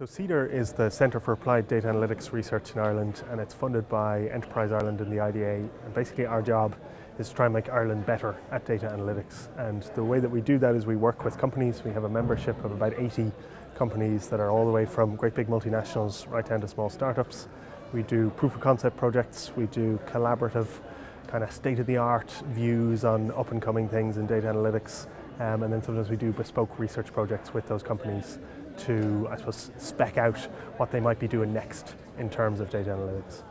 So CeADAR is the Centre for Applied Data Analytics Research in Ireland and it's funded by Enterprise Ireland and the IDA. And basically our job is to try and make Ireland better at data analytics. And the way that we do that is we work with companies. We have a membership of about 80 companies that are all the way from great big multinationals right down to small startups. We do proof of concept projects, we do collaborative kind of state of the art views on up and coming things in data analytics. Um, and then sometimes we do bespoke research projects with those companies to, I suppose, spec out what they might be doing next in terms of data analytics.